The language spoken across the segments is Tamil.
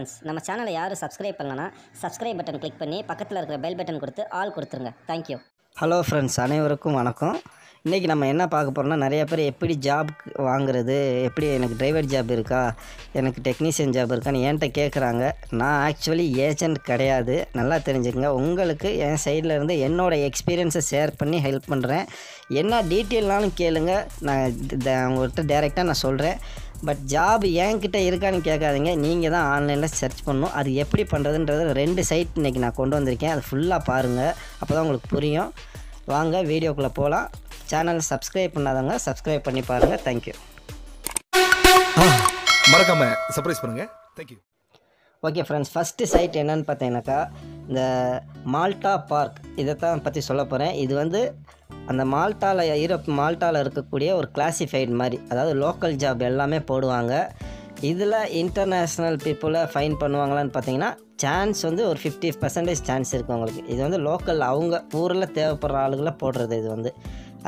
ஃப்ரெண்ட்ஸ் நம்ம சேனலை யாரும் சப்ஸ்கிரைப் பண்ணலனா சப்ஸ்கிரைப் பட்டன் கிளிக் பண்ணி பக்கத்தில் இருக்கிற பெல் பட்டன் கொடுத்து ஆல் கொடுத்துருங்க. தேங்க்யூ ஹலோ ஃப்ரெண்ட்ஸ் அனைவருக்கும் வணக்கம். இன்றைக்கி நம்ம என்ன பார்க்க போகிறோம்னா நிறைய பேர் எப்படி ஜாப் வாங்குறது எப்படி எனக்கு டிரைவர் ஜாப் இருக்கா எனக்கு டெக்னீஷியன் ஜாப் இருக்கான்னு என்கிட்ட கேட்குறாங்க நான் ஆக்சுவலி ஏஜென்ட் கிடையாது. நல்லா தெரிஞ்சுக்கங்க. உங்களுக்கு என் சைடில் இருந்து என்னோடய எக்ஸ்பீரியன்ஸை ஷேர் பண்ணி ஹெல்ப் பண்ணுறேன் என்ன டீட்டெயில்னாலும் கேளுங்க. நான் உங்கள்கிட்ட டேரெக்டாக நான் சொல்கிறேன் பட் ஜாப் என்கிட்ட இருக்கான்னு கேட்காதீங்க. நீங்கள் தான் ஆன்லைனில் சர்ச் பண்ணணும். அது எப்படி பண்ணுறதுன்றது ரெண்டு சைட் இன்றைக்கி நான் கொண்டு வந்திருக்கேன். அது ஃபுல்லாக பாருங்கள் அப்போ தான் உங்களுக்கு புரியும். வாங்க வீடியோக்குள்ளே போகலாம் சேனல் சப்ஸ்கிரைப் பண்ணாதவங்க சப்ஸ்கிரைப் பண்ணி பாருங்கள் தேங்க்யூ மறக்காம சர்ப்ரைஸ் பண்ணுங்க. Thank you okay friends first site என்னன்னு பார்த்தீங்கன்னாக்கா இந்த மால்டா பார்க் இதை தான் பற்றி சொல்ல போகிறேன் இது வந்து அந்த மால்ட்டாவில் யூரோப் மால்ட்டாவில் இருக்கக்கூடிய ஒரு கிளாசிஃபைடு மாதிரி அதாவது லோக்கல் ஜாப் எல்லாமே போடுவாங்க. இதில் இன்டர்நேஷ்னல் பீப்புளை ஃபைன் பண்ணுவாங்களான்னு பார்த்தீங்கன்னா சான்ஸ் வந்து ஒரு ஃபிஃப்டி பர்சன்டேஜ் சான்ஸ் இருக்குது உங்களுக்கு. இது வந்து லோக்கல் அவங்க ஊரில் தேவைப்படுற ஆளுகளை போடுறது இது வந்து.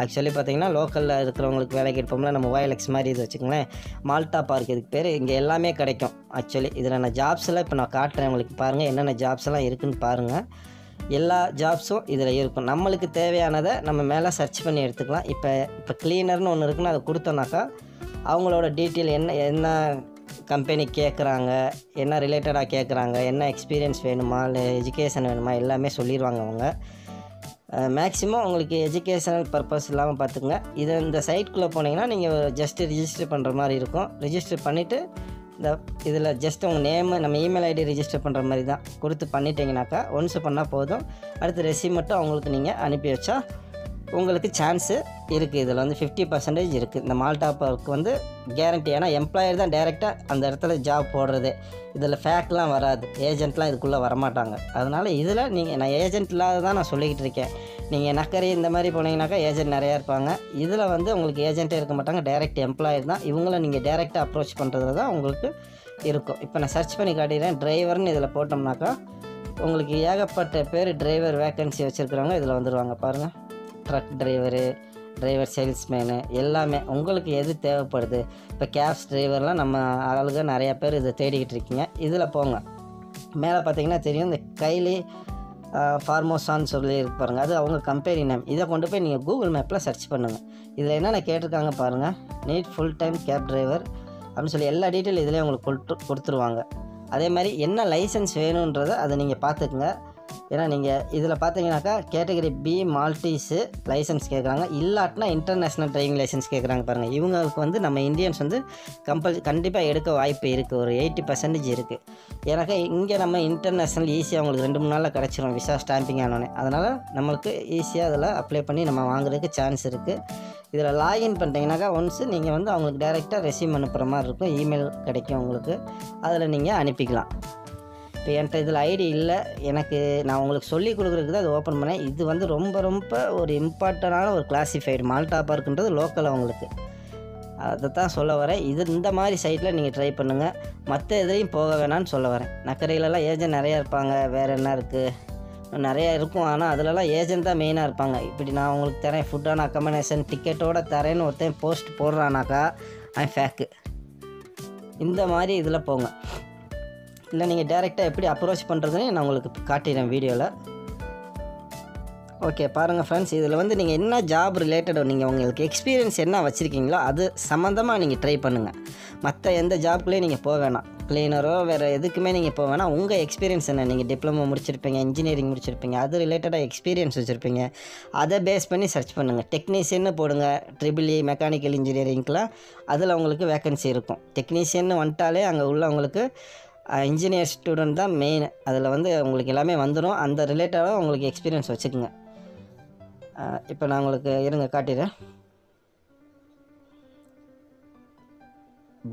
ஆக்சுவலி பார்த்தீங்கன்னா லோக்கலில் இருக்கிறவங்களுக்கு வேலைக்கு எடுப்போம்ல நம்ம ஒயலெக்ஸ் மாதிரி இது வச்சுக்கோங்களேன். மால்டா பார்க் இதுக்கு பேர் இங்கே எல்லாமே கிடைக்கும். ஆக்சுவலி இதில் நான் எல்லாம் இப்போ நான் காட்டுறேன் உங்களுக்கு பாருங்கள் என்னென்ன ஜாப்ஸ் எல்லாம் இருக்குன்னு பாருங்கள் எல்லா ஜாப்ஸும் இதில் இருக்கும். நம்மளுக்கு தேவையானதை நம்ம மேலே சர்ச் பண்ணி எடுத்துக்கலாம். இப்போ இப்போ க்ளீனர்னு ஒன்று இருக்குன்னு அதை கொடுத்தோன்னாக்கா அவங்களோட டீட்டெயில் என்ன என்ன கம்பெனி கேட்குறாங்க என்ன ரிலேட்டடாக கேட்குறாங்க என்ன எக்ஸ்பீரியன்ஸ் வேணுமா இல்லை எஜுகேஷன் வேணுமா எல்லாமே சொல்லிடுவாங்க அவங்க. மேக்ஸிமம் உங்களுக்கு எஜுகேஷனல் பர்பஸ் இல்லாமல் பார்த்துக்குங்க. இது இந்த சைட்குள்ளே போனீங்கன்னா நீங்கள் ஜஸ்ட்டு ரிஜிஸ்டர் பண்ணுற மாதிரி இருக்கும். ரிஜிஸ்டர் பண்ணிவிட்டு இந்த இதில் ஜஸ்ட் உங்கள் நேமு நம்ம இமெயில் ஐடி ரிஜிஸ்டர் பண்ணுற மாதிரி தான். கொடுத்து பண்ணிட்டீங்கனாக்கா ஒன்ஸ் பண்ணால் போதும். அடுத்து ரெசி மட்டும் அவங்களுக்கு நீங்கள் அனுப்பி வச்சா உங்களுக்கு சான்ஸு இருக்குது இதில் வந்து ஃபிஃப்டி பர்சன்டேஜ் இருக்குது இந்த மால்டாப்பருக்கு வந்து கேரண்டி ஏன்னா எம்ப்ளாயர் தான் டைரெக்டாக அந்த இடத்துல ஜாப் போடுறது. இதில் ஃபேக்ட்லாம் வராது. ஏஜென்ட்லாம் இதுக்குள்ளே வரமாட்டாங்க. அதனால் இதில் நீங்கள் நான் ஏஜென்ட் இல்லாத தான் நான் சொல்லிக்கிட்டு இருக்கேன். நீங்கள் நக்கரி இந்த மாதிரி போனீங்கன்னாக்கா ஏஜென்ட் நிறையா இருப்பாங்க. இதில் வந்து உங்களுக்கு ஏஜென்ட்டே இருக்க மாட்டாங்க. டைரெக்ட் எம்ப்ளாயர் தான். இவங்கள நீங்கள் டைரெக்டாக அப்ரோச் பண்ணுறதுல தான் உங்களுக்கு இருக்கும். இப்போ நான் சர்ச் பண்ணி காட்டிடுறேன். டிரைவர்னு இதில் போட்டோம்னாக்கா உங்களுக்கு ஏகப்பட்ட பேர் டிரைவர் வேக்கன்சி வச்சுருக்கிறவங்க இதில் வந்துடுவாங்க பாருங்கள் ட்ரக் டிரைவரு டிரைவர் சேல்ஸ்மேனு எல்லாமே உங்களுக்கு எது தேவைப்படுது? இப்போ கேப்ஸ் டிரைவர்லாம் நம்ம ஆளுக நிறையா பேர் இதை தேடிக்கிட்டு இருக்கீங்க. இதில் போங்க. மேலே பார்த்தீங்கன்னா தெரியும் இந்த கைலி ஃபார்மோசான்னு சொல்லி பாருங்க. பாருங்கள் அது அவங்க கம்பெனி நேம் இதை கொண்டு போய் நீங்கள் கூகுள் மேப்பில் சர்ச் பண்ணுங்கள் இதில் என்னென்ன கேட்டிருக்காங்க பாருங்கள் need full time cab driver அப்படின்னு சொல்லி எல்லா டீட்டெயில் இதிலே உங்களுக்கு கொடுத்து கொடுத்துருவாங்க. அதே மாதிரி என்ன லைசன்ஸ் வேணுன்றதை அதை நீங்கள் பார்த்துக்குங்க. ஏன்னா நீங்கள் இதில் பார்த்தீங்கன்னாக்கா கேட்டகரி பி மால்டீஸு லைசன்ஸ் கேட்குறாங்க இல்லாட்டினா இன்டர்நேஷ்னல் டிரைவிங் லைசன்ஸ் கேட்குறாங்க பாருங்கள் இவங்களுக்கு வந்து நம்ம இந்தியன்ஸ் வந்து கம்பல் கண்டிப்பாக எடுக்க வாய்ப்பு இருக்குது ஒரு எயிட்டி பர்சன்டேஜ் இருக்குது ஏன்னாக்கா இங்கே நம்ம இன்டர்நேஷ்னல் ஈஸியாக அவங்களுக்கு ரெண்டு மூணு நாளில் கிடச்சிரும் விசா ஸ்டாம்பிங் ஆனோடனே அதனால் நம்மளுக்கு ஈஸியாக அதில் அப்ளை பண்ணி நம்ம வாங்குறதுக்கு சான்ஸ் இருக்குது இதில் லாகின் பண்ணிட்டீங்கன்னாக்கா ஒன்ஸ் நீங்கள் வந்து அவங்களுக்கு டைரெக்டாக ரெசியூம் அனுப்புகிற மாதிரி இருக்கும். இமெயில் கிடைக்கும் உங்களுக்கு. அதில் நீங்கள் அனுப்பிக்கலாம். இப்போ என்கிட்ட இதில் ஐடி இல்லை. எனக்கு நான் உங்களுக்கு சொல்லி கொடுக்குறதுக்கு தான் அது ஓப்பன் பண்ணேன். இது வந்து ரொம்ப ரொம்ப ஒரு இம்பார்ட்டண்டான ஒரு கிளாசிஃபைடு மால்டா பார்க்குன்றது லோக்கல் அவங்களுக்கு. அதை தான் சொல்ல வரேன். இது இந்த மாதிரி சைட்டில் நீங்கள் ட்ரை பண்ணுங்கள் மற்ற எதுலேயும் போக வேணாம்னு சொல்ல வரேன். நக்கரையிலலாம் ஏஜென்ட் நிறையா இருப்பாங்க. வேறு என்ன இருக்குது நிறையா இருக்கும். ஆனால் அதிலலாம் ஏஜென்ட் தான் மெயினாக இருப்பாங்க. இப்படி நான் உங்களுக்கு தரேன். ஃபுட்டான அக்கமடேஷன் டிக்கெட்டோட தரேன்னு ஒருத்தன் போஸ்ட் போடுறானாக்கா அவன் ஃபேக்கு இந்த மாதிரி இதில் போங்க. இல்லை நீங்கள் டேரெக்டாக எப்படி அப்ரோச் பண்ணுறதுன்னு நான் உங்களுக்கு காட்டிடுறேன் வீடியோவில் ஓகே பாருங்கள் ஃப்ரெண்ட்ஸ் இதில் வந்து நீங்கள் என்ன ஜாப் ரிலேட்டடோ நீங்கள் உங்களுக்கு எக்ஸ்பீரியன்ஸ் என்ன வச்சுருக்கீங்களோ அது சம்மந்தமாக நீங்கள் ட்ரை பண்ணுங்கள் மற்ற எந்த ஜாப்குள்ளேயும் நீங்கள் போக வேணாம். க்ளீனரோ வேறு எதுக்குமே நீங்கள் போக வேணாம். உங்கள் எக்ஸ்பீரியன்ஸ் என்ன? நீங்கள் டிப்ளமோ முடிச்சிருப்பீங்க இன்ஜினியரிங் முடிச்சிருப்பீங்க அது ரிலேட்டடாக எக்ஸ்பீரியன்ஸ் வச்சுருப்பீங்க. அதை பேஸ் பண்ணி சர்ச் பண்ணுங்கள் டெக்னீஷியன்னு போடுங்க ட்ரிபிள் இ மெக்கானிக்கல் இன்ஜினியரிங்க்கெலாம் அதில் உங்களுக்கு வேக்கன்சி இருக்கும். டெக்னீஷியன் வந்துட்டாலே அங்கே உள்ளவங்களுக்கு இன்ஜினியர் ஸ்டூடெண்ட் தான் மெயின் அதில் வந்து உங்களுக்கு எல்லாமே வந்துடும் அந்த ரிலேட்டடாக உங்களுக்கு எக்ஸ்பீரியன்ஸ் வச்சுக்கோங்க. இப்போ நான் உங்களுக்கு இருங்க காட்டிடுறேன்.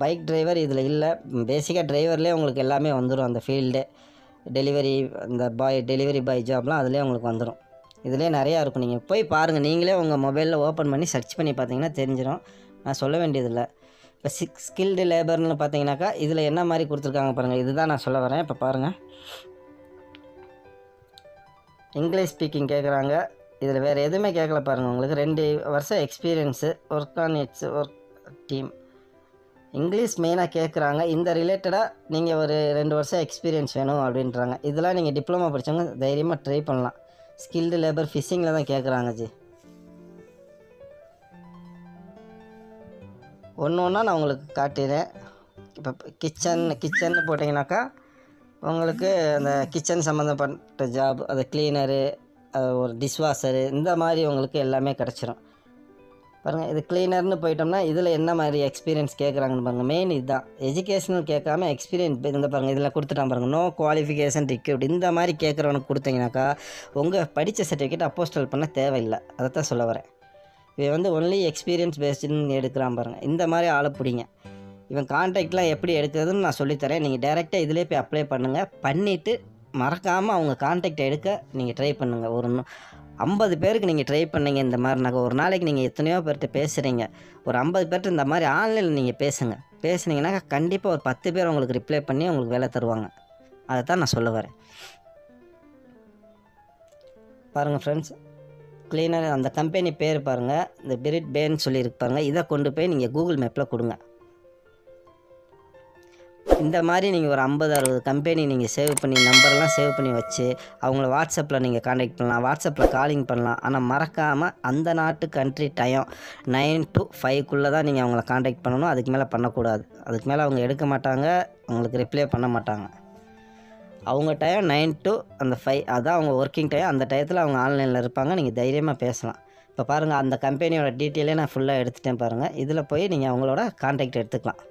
பைக் டிரைவர் இதில் இல்லை. பேசிக்காக டிரைவர்லேயே உங்களுக்கு எல்லாமே வந்துடும் அந்த ஃபீல்டு டெலிவரி அந்த பாய் டெலிவரி பாய் ஜாப்லாம் அதிலே உங்களுக்கு வந்துடும் இதுலேயே நிறையா இருக்கும். நீங்கள் போய் பாருங்கள் நீங்களே உங்கள் மொபைலில் ஓப்பன் பண்ணி சர்ச் பண்ணி பார்த்தீங்கன்னா தெரிஞ்சிடும் நான் சொல்ல வேண்டியதில்லை. இப்போ சிக் ஸ்கில்டு லேபர்னு பார்த்தீங்கன்னாக்கா இதில் என்ன மாதிரி கொடுத்துருக்காங்க பாருங்கள் இதுதான் நான் சொல்ல வரேன். இப்போ பாருங்கள் இங்கிலீஷ் ஸ்பீக்கிங் கேட்குறாங்க இதில் வேறு எதுவுமே கேட்கல பாருங்கள் உங்களுக்கு. ரெண்டு வருஷம் experience work on its work team English மெயினாக கேட்குறாங்க இந்த ரிலேட்டடாக நீங்கள் ஒரு ரெண்டு வருஷம் எக்ஸ்பீரியன்ஸ் வேணும் அப்படின்றாங்க. இதெல்லாம் நீங்கள் டிப்ளமா படித்தவங்க தைரியமாக ட்ரை பண்ணலாம். ஸ்கில்டு லேபர் ஃபிஷிங்கில் தான் கேட்குறாங்க ஜி. ஒன்று ஒன்றா நான் உங்களுக்கு காட்டிடுறேன். இப்போ கிச்சன் கிச்சன் போட்டிங்கனாக்கா உங்களுக்கு அந்த கிச்சன் சம்மந்தப்பட்ட ஜாப் அது க்ளீனரு ஒரு டிஷ்வாஷரு இந்த மாதிரி உங்களுக்கு எல்லாமே கிடச்சிரும். பாருங்கள் இது க்ளீனர்னு போயிட்டோம்னா இதில் என்ன மாதிரி எக்ஸ்பீரியன்ஸ் கேட்குறாங்கன்னு பாருங்கள் மெயின் இதுதான். எஜுகேஷனல் கேட்காம எக்ஸ்பீரியன்ஸ் இந்த பாருங்கள் இதில் கொடுத்துட்டான் பாருங்கள் நோ குவாலிஃபிகேஷன் ரிக்யூட் இந்த மாதிரி கேட்குறவனுக்கு கொடுத்தீங்கனாக்கா உங்கள் படித்த சர்டிஃபிகேட் அப்போஸ்டல் பண்ண தேவையில்லை. அதை தான் சொல்ல வரேன். இவன் வந்து ஒன்லி எக்ஸ்பீரியன்ஸ் பேஸ்டுன்னு எடுக்கிறான் பாருங்கள் இந்த மாதிரி ஆளை பிடிங்க. இவன் கான்டாக்ட்லாம் எப்படி எடுக்கிறதுன்னு நான் சொல்லித்தரேன். நீங்கள் டேரெக்டாக இதிலே போய் அப்ளை பண்ணுங்கள் பண்ணிவிட்டு மறக்காமல் அவங்க கான்டாக்ட் எடுக்க நீங்கள் ட்ரை பண்ணுங்கள் ஒரு ஐம்பது பேருக்கு நீங்கள் ட்ரை பண்ணீங்க இந்த மாதிரினாக்கா ஒரு நாளைக்கு நீங்கள் எத்தனையோ பேர்கிட்ட பேசுகிறீங்க ஒரு ஐம்பது பேர்கிட்ட இந்த மாதிரி ஆன்லைனில் நீங்கள் பேசுங்க. பேசுனீங்கன்னாக்கா கண்டிப்பாக ஒரு பத்து பேர் உங்களுக்கு ரிப்ளை பண்ணி உங்களுக்கு வேலை தருவாங்க. அதை தான் நான் சொல்ல வரேன். பாருங்கள் ஃப்ரெண்ட்ஸ் க்ளீனர் அந்த கம்பெனி பேர் பாருங்கள் இந்த பிரிட் பேன்னு சொல்லியிருக்கு பாருங்கள் இதை கொண்டு போய் நீங்கள் கூகுள் மேப்பில் கொடுங்க. இந்த மாதிரி நீங்கள் ஒரு ஐம்பது அறுபது கம்பெனி நீங்கள் சேவ் பண்ணி நம்பர்லாம் சேவ் பண்ணி வச்சு அவங்கள வாட்ஸ்அப்பில் நீங்கள் காண்டாக்ட் பண்ணலாம். வாட்ஸ்அப்பில் காலிங் பண்ணலாம். ஆனால் மறக்காமல் அந்த நாட்டு கண்ட்ரி டைம் நைன் டு ஃபைவ்க்குள்ளே தான் நீங்கள் அவங்கள காண்டாக்ட் பண்ணணும். அதுக்கு மேலே பண்ணக்கூடாது. அதுக்கு மேலே அவங்க எடுக்க மாட்டாங்க. உங்களுக்கு ரிப்ளை பண்ண மாட்டாங்க. அவங்க டைம் நைன் டு அந்த ஃபைவ் அதான் அவங்க ஒர்க்கிங் டைம் அந்த டயத்தில் அவங்க ஆன்லைனில் இருப்பாங்க. நீங்கள் தைரியமாக பேசலாம். இப்போ பாருங்கள் அந்த கம்பெனியோட டீட்டெயிலே நான் ஃபுல்லாக எடுத்துட்டேன் பாருங்கள் இதில் போய் நீங்கள் அவங்களோட காண்டாக்ட் எடுத்துக்கலாம்.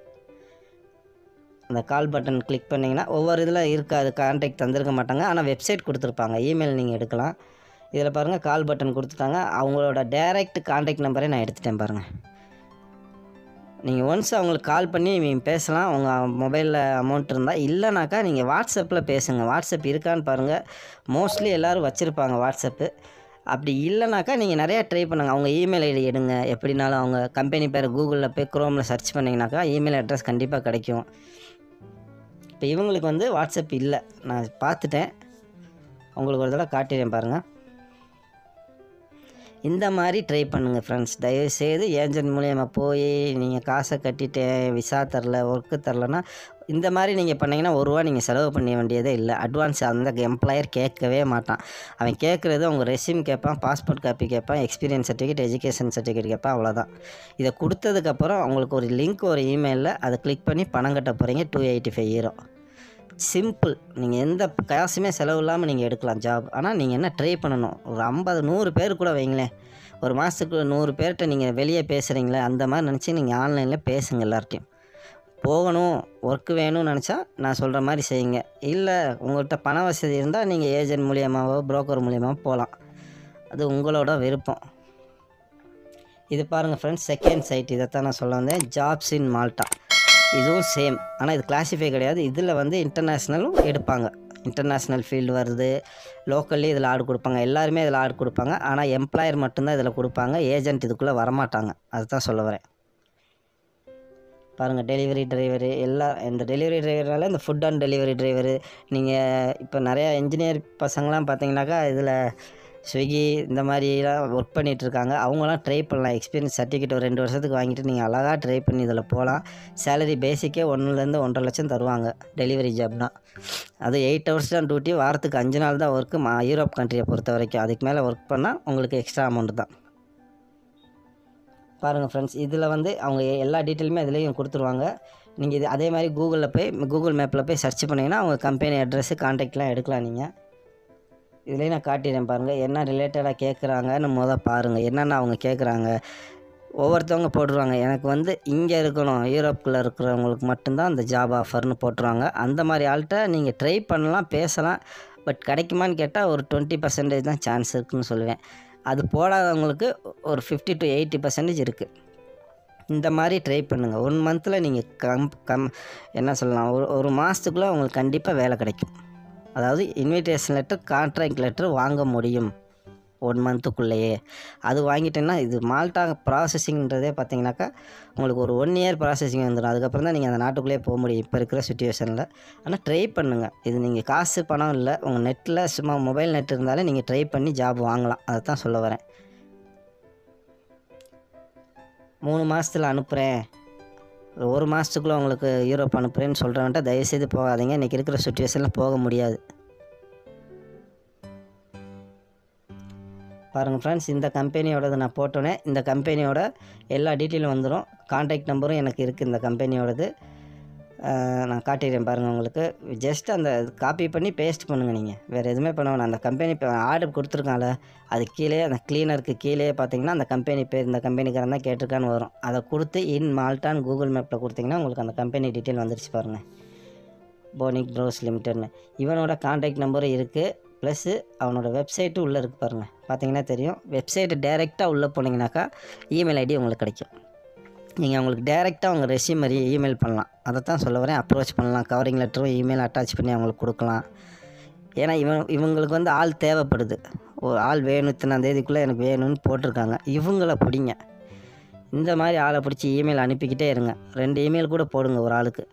அந்த கால் பட்டன் கிளிக் பண்ணிங்கன்னா ஒவ்வொரு இதில் இருக்காது. கான்டாக்ட் தந்திருக்க மாட்டாங்க. ஆனால் வெப்சைட் கொடுத்துருப்பாங்க. இமெயில் நீங்கள் எடுக்கலாம். இதில் பாருங்கள் கால் பட்டன் கொடுத்துட்டாங்க. அவங்களோட டேரெக்ட் கான்டாக்ட் நம்பரே நான் எடுத்துட்டேன் பாருங்கள் நீங்கள் ஒன்ஸ் அவங்களுக்கு கால் பண்ணி நீங்கள் பேசலாம். உங்கள் மொபைலில் அமௌண்ட் இருந்தால் இல்லைனாக்கா நீங்கள் வாட்ஸ்அப்பில் பேசுங்கள் வாட்ஸ்அப் இருக்கான்னு பாருங்கள் மோஸ்ட்லி எல்லோரும் வச்சுருப்பாங்க வாட்ஸ்அப்பு அப்படி இல்லைனாக்கா நீங்கள் நிறையா ட்ரை பண்ணுங்கள் அவங்க இமெயில் ஐடி எடுங்க. எப்படினாலும் அவங்க கம்பெனி பேர் கூகுளில் போய் க்ரோமில் சர்ச் பண்ணிங்கனாக்கா இமெயில் அட்ரஸ் கண்டிப்பாக கிடைக்கும். இப்போ இவங்களுக்கு வந்து வாட்ஸ்அப் இல்லை. நான் பார்த்துட்டேன். உங்களுக்கு ஒரு தடவை காட்டிடுறேன் பாருங்கள் இந்த மாதிரி ட்ரை பண்ணுங்கள் ஃப்ரெண்ட்ஸ் தயவுசெய்து ஏஜென்ட் மூலியமாக போய் நீங்கள் காசை கட்டிட்டேன் விசா தரல ஒர்க்கு தரலன்னா இந்த மாதிரி நீங்கள் பண்ணிங்கன்னா ஒரு ரூபா நீங்கள் செலவு பண்ண வேண்டியதே இல்லை. அட்வான்ஸ் அந்த எம்ப்ளாயர் கேட்கவே மாட்டான். அவன் கேட்குறது அவங்க ரெசியூம் கேட்பான் பாஸ்போர்ட் காப்பி கேட்பான் எக்ஸ்பீரியன்ஸ் சர்டிஃபிகேட் எஜுகேஷன் சர்டிஃபிகேட் கேட்பான் அவ்வளோதான் இதை கொடுத்ததுக்கப்புறம் அவங்களுக்கு ஒரு லிங்க் ஒரு இமெயிலில் அதை கிளிக் பண்ணி பணம் கட்ட போகிறீங்க two eighty five zero simple. நீங்கள் எந்த காசுமே செலவு இல்லாமல் நீங்கள் எடுக்கலாம் ஜாப் ஆனால் நீங்கள் என்ன ட்ரை பண்ணணும்? ஒரு ஐம்பது நூறு பேர் கூட வைங்களேன். ஒரு மாதத்துக்கு நூறு பேர்கிட்ட நீங்கள் வெளியே பேசுகிறீங்களே அந்த மாதிரி நினச்சி நீங்கள் ஆன்லைனில் பேசுங்க எல்லார்ட்டையும். போகணும் ஒர்க்கு வேணும்னு நினச்சா நான் சொல்கிற மாதிரி செய்யுங்க. இல்லை உங்கள்கிட்ட பண வசதி இருந்தால் நீங்கள் ஏஜென்ட் மூலியமாகவோ புரோக்கர் மூலியமாக போகலாம் அது உங்களோட விருப்பம். இது பாருங்கள் ஃப்ரெண்ட்ஸ் செகண்ட் சைட் இதைத்தான் நான் சொல்ல வந்தேன். ஜாப்ஸ் இன் மால்டா இதுவும் சேம் ஆனால் இது கிளாஸிஃபை கிடையாது. இதில் வந்து இன்டர்நேஷ்னலும் எடுப்பாங்க. இன்டர்நேஷ்னல் ஃபீல்டு வருது. லோக்கல்லே இதில் ஆடு கொடுப்பாங்க. எல்லாருமே இதில் ஆடு கொடுப்பாங்க. ஆனால் எம்ப்ளாயர் மட்டும்தான் இதில் கொடுப்பாங்க. ஏஜென்ட் இதுக்குள்ளே வரமாட்டாங்க. அதுதான் சொல்ல வரேன். பாருங்கள் டெலிவரி டிரைவரு எல்லாம் இந்த டெலிவரி டிரைவர்னால இந்த ஃபுட் அண்ட் டெலிவரி டிரைவர் நீங்கள் இப்போ நிறையா இன்ஜினியர் பசங்களாம் பார்த்தீங்கன்னாக்கா இதில் ஸ்விக்கி இந்த மாதிரிலாம் ஒர்க் பண்ணிகிட்டு இருக்காங்க அவங்களாம் ட்ரை பண்ணலாம். எக்ஸ்பீரியன்ஸ் சர்டிஃபிகேட் ஒரு ரெண்டு வருஷத்துக்கு வாங்கிட்டு நீங்கள் அழகாக ட்ரை பண்ணி இதில் போகலாம் சேலரி பேசிக்கே ஒன்றுலேருந்து ஒன்றரை லட்சம் தருவாங்க. டெலிவரி ஜாப்னால் அது எயிட் ஹவர்ஸ் தான் டியூட்டி வாரத்துக்கு அஞ்சு நாள் தான் ஒர்க்கு மா யூரோப் கண்ட்ரியை பொறுத்த வரைக்கும். அதுக்கு மேலே ஒர்க் பண்ணால் உங்களுக்கு எக்ஸ்ட்ரா அமௌண்ட் தான். பாருங்கள் ஃப்ரெண்ட்ஸ் இதில் வந்து அவங்க எல்லா டீட்டெயிலுமே இதுலேயும் கொடுத்துருவாங்க. நீங்கள் இது அதே மாதிரி கூகுளில் போய் கூகுள் மேப்பில் போய் சர்ச் பண்ணிங்கன்னா அவங்க கம்பெனி அட்ரஸ்ஸு காண்டாக்ட்லாம் எடுக்கலாம் நீங்கள் இதுலேயே நான் காட்டிடுறேன் பாருங்கள் என்ன ரிலேட்டடாக கேட்குறாங்கன்னு முத பாருங்கள் என்னென்ன அவங்க கேட்குறாங்க ஒவ்வொருத்தவங்க போட்டுருவாங்க. எனக்கு வந்து இங்கே இருக்கணும் யூரோப்பில் இருக்கிறவங்களுக்கு மட்டும்தான் அந்த ஜாப் ஆஃபர்னு போட்டுருவாங்க. அந்த மாதிரி ஆள்கிட்ட நீங்கள் ட்ரை பண்ணலாம் பேசலாம். பட் கிடைக்குமான்னு கேட்டால் ஒரு டுவெண்ட்டி பர்சன்டேஜ் தான் சான்ஸ் இருக்குன்னு சொல்லுவேன். அது போடாதவங்களுக்கு ஒரு ஃபிஃப்டி டு எயிட்டி பர்சன்டேஜ் இருக்குது இந்த மாதிரி ட்ரை பண்ணுங்கள் ஒன் மந்தில் நீங்கள் கம் கம் என்ன சொல்லலாம்? ஒரு ஒரு மாதத்துக்குள்ளே உங்களுக்கு கண்டிப்பாக வேலை கிடைக்கும். அதாவது இன்விடேஷன் லெட்டர் கான்ட்ராக்ட் லெட்டர் வாங்க முடியும். ஒன் மந்த்துக்குள்ளேயே அது வாங்கிட்டேன்னா இது மால்டா ப்ராசஸிங்கிறதே பார்த்தீங்கன்னாக்கா உங்களுக்கு ஒரு ஒன் இயர் ப்ராசஸிங் வந்துடும். அதுக்கப்புறம் தான் நீங்கள் அந்த நாட்டுக்குள்ளேயே போக முடியும். இப்போ இருக்கிற சுச்சுவேஷனில் ஆனால் ட்ரை பண்ணுங்கள் இது நீங்கள் காசு பணம் இல்லை. உங்கள் நெட்டில் சும்மா மொபைல் நெட் இருந்தாலே நீங்கள் ட்ரை பண்ணி ஜாப் வாங்கலாம். அதை தான் சொல்ல வரேன். மூணு மாதத்தில் அனுப்புகிறேன் ஒரு மாதத்துக்குள்ளே உங்களுக்கு யூரோப் அனுப்புகிறேன்னு சொல்கிறவன்ட்ட தயவுசெய்து போகாதீங்க. இன்றைக்கி இருக்கிற சுச்சுவேஷனில் போக முடியாது. பாருங்கள் ஃப்ரெண்ட்ஸ் இந்த கம்பெனியோடது நான் போட்டோன்னே இந்த கம்பெனியோட எல்லா டீட்டெயிலும் வந்துடும் காண்டாக்ட் நம்பரும் எனக்கு இருக்குது இந்த கம்பெனியோடது நான் காட்டிடுறேன் பாருங்கள் உங்களுக்கு. ஜஸ்ட் அந்த காப்பி பண்ணி பேஸ்ட் பண்ணுங்கள் நீங்கள் வேறு எதுவுமே பண்ண வேணாம். அந்த கம்பெனி இப்போ ஆர்டர் கொடுத்துருக்கான்ல அது கீழே அந்த க்ளீனருக்கு கீழே பார்த்தீங்கன்னா அந்த கம்பெனி பேர் இந்த கம்பெனிக்காரன் தான் கேட்டிருக்கான்னு வரும். அதை கொடுத்து இன் மால்டான்னு கூகுள் மேப்பில் கொடுத்தீங்கன்னா உங்களுக்கு அந்த கம்பெனி டீட்டெயில் வந்துருச்சு பாருங்கள் போனிக் ப்ரோஸ் லிமிட்டட்னு இவனோட காண்டாக்ட் நம்பரும் இருக்குது ப்ளஸ்ஸு அவனோட வெப்சைட்டும் உள்ளே இருக்குது பாருங்கள் பார்த்தீங்கன்னா தெரியும். வெப்சைட்டு டைரெக்டாக உள்ளே போனீங்கன்னாக்கா இமெயில் ஐடி உங்களுக்கு கிடைக்கும். நீங்கள் அவங்களுக்கு டேரெக்டாக அவங்க ரெசியூம் மாதிரி இமெயில் பண்ணலாம். அதை தான் சொல்ல வரேன். அப்ரோச் பண்ணலாம். கவரிங் லெட்டரும் இமெயில் அட்டாச் பண்ணி அவங்களுக்கு கொடுக்கலாம். ஏன்னா இவன் இவங்களுக்கு வந்து ஆள் தேவைப்படுது. ஒரு ஆள் வேணும் இத்தனாம் தேதிக்குள்ளே எனக்கு வேணும்னு போட்டிருக்காங்க. இவங்கள பிடிங்க. இந்த மாதிரி ஆளை பிடிச்சி இமெயில் அனுப்பிக்கிட்டே இருங்க. ரெண்டு இமெயில் கூட போடுங்க ஒரு ஆளுக்கு.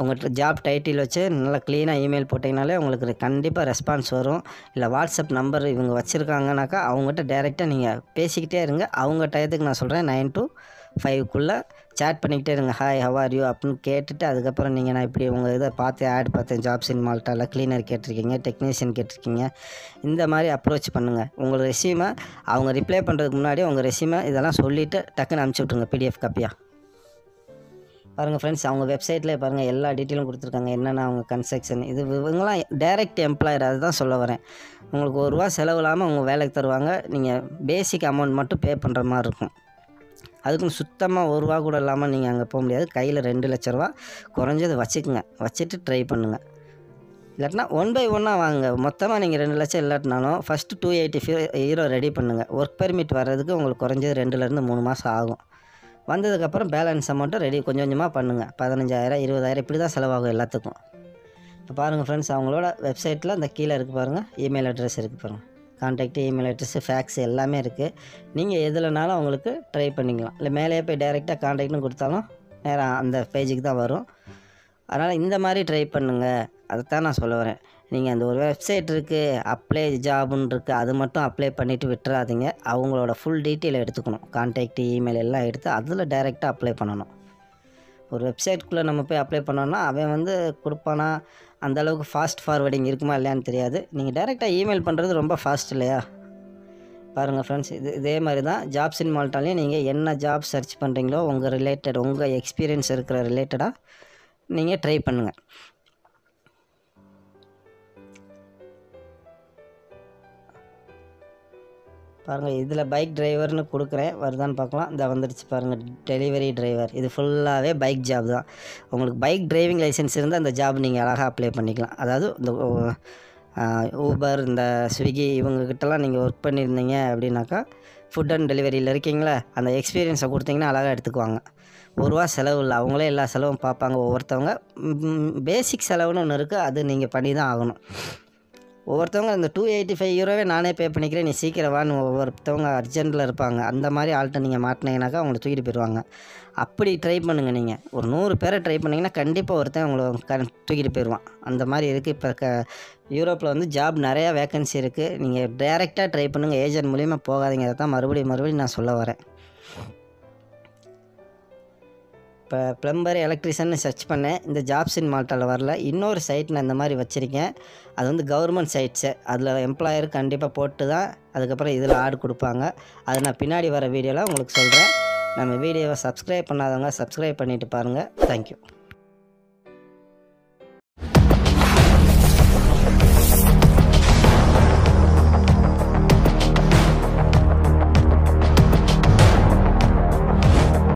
உங்கள்கிட்ட ஜாப் டைட்டில் வச்சு நல்லா க்ளீனாக இமெயில் போட்டிங்கனாலே உங்களுக்கு கண்டிப்பாக ரெஸ்பான்ஸ் வரும். இல்லை வாட்ஸ்அப் நம்பர் இவங்க வச்சுருக்காங்கனாக்கா அவங்ககிட்ட டைரெக்டாக நீங்கள் பேசிக்கிட்டே இருங்க. அவங்க டயத்துக்கு நான் சொல்கிறேன் நைன் டு ஃபைவ்க்குள்ளே சேட் பண்ணிக்கிட்டே இருங்க. ஹாய் ஹவ் ஆர் யூ அப்படின்னு கேட்டுட்டு அதுக்கப்புறம் நீங்கள் நான் இப்படி உங்கள் இதை பார்த்து ஆட் பார்த்தேன் ஜாப்ஸ் இன் மால்ட்டாவில் க்ளீனர் கேட்டிருக்கீங்க டெக்னீஷியன் கேட்டிருக்கீங்க. இந்த மாதிரி அப்ரோச் பண்ணுங்கள் உங்கள் ரெசியூமை அவங்க ரிப்ளை பண்ணுறதுக்கு முன்னாடி உங்கள் ரெசியூமை இதெல்லாம் சொல்லிவிட்டு டக்குன்னு அனுப்பிச்சி விட்ருங்க பிடிஎஃப் காப்பியாக பாருங்கள் ஃப்ரெண்ட்ஸ் அவங்க வெப்சைட்லேயே பாருங்கள் எல்லா டீட்டெயிலும் கொடுத்துருக்காங்க. என்னென்ன அவங்க கன்ஸ்ட்ரக்ஷன் இது இவங்களாம் டைரக்ட் எம்ப்ளாயர் அதுதான் சொல்ல வரேன். உங்களுக்கு ஒரு ரூபா செலவு இல்லாமல் அவங்க வேலைக்கு தருவாங்க. நீங்கள் பேசிக் அமௌண்ட் மட்டும் பே பண்ணுற மாதிரி இருக்கும். அதுக்குன்னு சுத்தமாக ஒரு ரூபா கூட இல்லாமல் நீங்கள் அங்கே போக முடியாது. கையில் ரெண்டு லட்ச ரூபா குறைஞ்சது வச்சுக்கோங்க. வச்சுட்டு ட்ரை பண்ணுங்கள் இல்லாட்டினா ஒன் பை ஒன்னாக வாங்க மொத்தமாக நீங்கள் ரெண்டு லட்சம் இல்லாட்டினாலும் first two eighty fee zero ready பண்ணுங்கள் ஒர்க் பெர்மிட் வர்றதுக்கு உங்களுக்கு குறைஞ்சது ரெண்டுலேருந்து மூணு மாதம் ஆகும். வந்ததுக்கப்புறம் பேலன்ஸ் அமௌண்ட்டை ரெடி கொஞ்சம் கொஞ்சமாக பண்ணுங்கள் பதினஞ்சாயிரம் இருபதாயிரம் இப்படி தான் செலவாகும் எல்லாத்துக்கும். இப்போ பாருங்கள் ஃப்ரெண்ட்ஸ் அவங்களோட வெப்சைட்டில் இந்த கீழே இருக்குது பாருங்கள் இமெயில் அட்ரஸ் இருக்குது பாருங்கள் கான்டாக்ட் இமெயில் அட்ரஸ் ஃபேக்ஸ் எல்லாமே இருக்குது நீங்கள் எதுலனாலும் அவங்களுக்கு ட்ரை பண்ணிக்கலாம். இல்லை மேலேயே போய் டைரெக்டாக கான்டாக்ட்னு கொடுத்தாலும் நேராக அந்த பேஜுக்கு தான் வரும். அதனால் இந்த மாதிரி ட்ரை பண்ணுங்கள் அதைத்தான் நான் சொல்ல வரேன். நீங்கள் அந்த ஒரு வெப்சைட் இருக்குது அப்ளை ஜாப்னு இருக்குது அது மட்டும் அப்ளை பண்ணிவிட்டு விட்டுறாதீங்க. அவங்களோட ஃபுல் டீட்டெயில் எடுத்துக்கணும். கான்டாக்ட் இமெயில் எல்லாம் எடுத்து அதில் டைரெக்டாக அப்ளை பண்ணணும். ஒரு வெப்சைட்குள்ளே நம்ம போய் அப்ளை பண்ணோன்னா அவன் வந்து கொடுப்பானா? அந்த அளவுக்கு ஃபாஸ்ட் ஃபார்வர்டிங் இருக்குமா இல்லையான்னு தெரியாது. நீங்கள் டைரெக்டாக இமெயில் பண்ணுறது ரொம்ப ஃபாஸ்ட் இல்லையா? பாருங்கள் ஃப்ரெண்ட்ஸ் இது இதே மாதிரி தான் ஜாப்ஸ் இன் மால்ட்டாலையும் நீங்கள் என்ன ஜாப் சர்ச் பண்ணுறீங்களோ உங்கள் ரிலேட்டட் உங்கள் எக்ஸ்பீரியன்ஸ் இருக்கிற ரிலேட்டடாக நீங்கள் ட்ரை பண்ணுங்கள் பாருங்கள் இதில் பைக் டிரைவர்னு கொடுக்குறேன். வருதான்னு பார்க்கலாம். இந்த வந்துடுச்சு பாருங்கள் டெலிவரி டிரைவர் இது ஃபுல்லாகவே பைக் ஜாப் தான். உங்களுக்கு பைக் டிரைவிங் லைசன்ஸ் இருந்தால் அந்த ஜாப் நீங்கள் அழகாக அப்ளை பண்ணிக்கலாம். அதாவது இந்த ஊபர் இந்த ஸ்விக்கி இவங்கக்கிட்டலாம் நீங்கள் ஒர்க் பண்ணியிருந்தீங்க அப்படின்னாக்கா ஃபுட் அண்ட் டெலிவரியில் இருக்கீங்களா அந்த எக்ஸ்பீரியன்ஸை கொடுத்தீங்கன்னா அழகாக எடுத்துக்குவாங்க. ஒரு ரூபா செலவு இல்லை. அவங்களே எல்லா செலவும் பார்ப்பாங்க. ஒவ்வொருத்தவங்க பேசிக் செலவுன்னு ஒன்று இருக்குது அது நீங்கள் பண்ணி தான் ஆகணும். ஒவ்வொருத்தவங்க இந்த டூ எயிட்டி ஃபைவ் யூரோவே நானே பே பண்ணிக்கிறேன். நீ சீக்கிரம் வான்னு ஒவ்வொருத்தவங்க அர்ஜென்ட்டில் இருப்பாங்க. அந்த மாதிரி ஆள்கிட்ட நீங்கள் மாட்டினீங்கனாக்கா அவங்களை தூக்கிட்டு போயிடுவாங்க. அப்படி ட்ரை பண்ணுங்கள் நீங்கள் ஒரு நூறு பேரை ட்ரை பண்ணிங்கன்னா கண்டிப்பாக ஒருத்தன் உங்களை க தூக்கிட்டு போயிடுவான். அந்த மாதிரி இருக்குது இப்போ க யூரோப்பில் வந்து ஜாப் நிறையா வேக்கன்சி இருக்குது நீங்கள் டைரெக்டாக ட்ரை பண்ணுங்கள் ஏஜென்ட் மூலிமா போகாதீங்க. அதை தான் மறுபடியும் மறுபடியும் நான் சொல்ல வரேன். இப்போ ப்ளம்பர் எலக்ட்ரிஷியன் சர்ச் பண்ணேன். இந்த ஜாப்ஸ் இன் மால்ட்டாவில் வரல. இன்னொரு சைட் நான் இந்த மாதிரி வச்சுருக்கேன். அது வந்து கவர்மெண்ட் சைட்ஸு அதில் எம்ப்ளாயர் கண்டிப்பாக போட்டு தான் அதுக்கப்புறம் இதில் ஆடு கொடுப்பாங்க. அது நான் பின்னாடி வர வீடியோவில் உங்களுக்கு சொல்கிறேன் நம்ம வீடியோவை சப்ஸ்கிரைப் பண்ணாதவங்க சப்ஸ்கிரைப் பண்ணிவிட்டு பாருங்கள் தேங்க்யூ